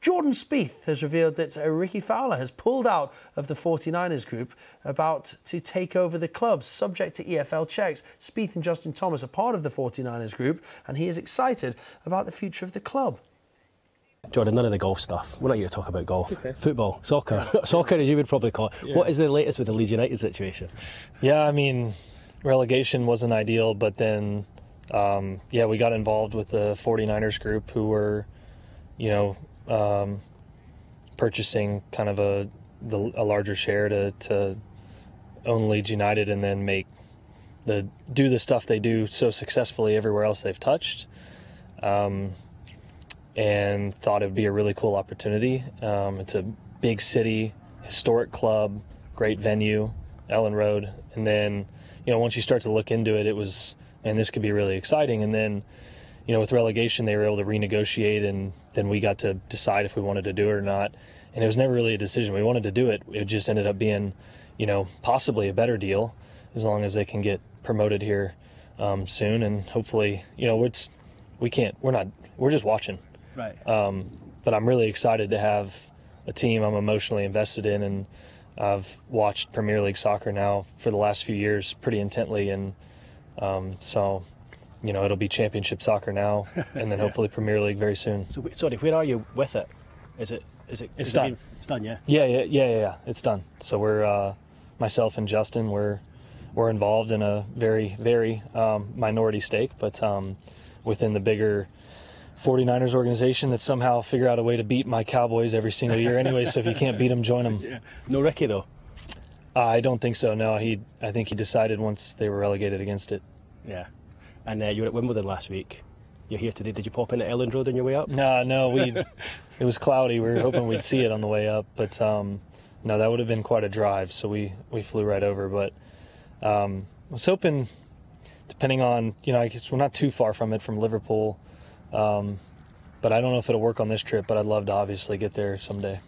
Jordan Spieth has revealed that uh, Rickie Fowler has pulled out of the 49ers group about to take over the club, subject to EFL checks. Spieth and Justin Thomas are part of the 49ers group, and he is excited about the future of the club. Jordan, none of the golf stuff. We're not here to talk about golf. Okay. Football, soccer. soccer, as you would probably call it. Yeah. What is the latest with the Leeds United situation? Yeah, I mean, relegation wasn't ideal, but then, um, yeah, we got involved with the 49ers group who were, you know, um, purchasing kind of a the, a larger share to to own Leeds United and then make the do the stuff they do so successfully everywhere else they've touched. Um, and thought it would be a really cool opportunity. Um, it's a big city, historic club, great venue, Elland Road, and then you know once you start to look into it, it was and this could be really exciting. And then you know with relegation they were able to renegotiate, and then we got to decide if we wanted to do it or not. And it was never really a decision. We wanted to do it. It just ended up being you know possibly a better deal as long as they can get promoted here um, soon, and hopefully you know it's we can't we're not we're just watching Right. Um, but I'm really excited to have a team I'm emotionally invested in, and I've watched Premier League soccer now for the last few years pretty intently, and um, so you know it'll be Championship soccer now, and then yeah. hopefully Premier League very soon. So sorry, where are you with it? Is it is it? It's done. It it's done. Yeah. Yeah, yeah, yeah, yeah, yeah. It's done. So we're uh, myself and Justin. We're we're involved in a very very um, minority stake, but um, within the bigger 49ers organization that somehow figure out a way to beat my Cowboys every single year anyway. so if you can't beat them, join them. Yeah. No Rickie though. Uh, I don't think so. No, he. I think he decided once they were relegated against it. Yeah, and uh, you were at Wimbledon last week. You're here today. Did you pop in at Elland Road on your way up? No, no. We. it was cloudy. We were hoping we'd see it on the way up, but um, no, that would have been quite a drive. So we we flew right over. But um, I was hoping, depending on you know, I guess we're not too far from it from Liverpool. Um, but I don't know if it'll work on this trip, but I'd love to obviously get there someday.